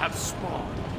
have spawned.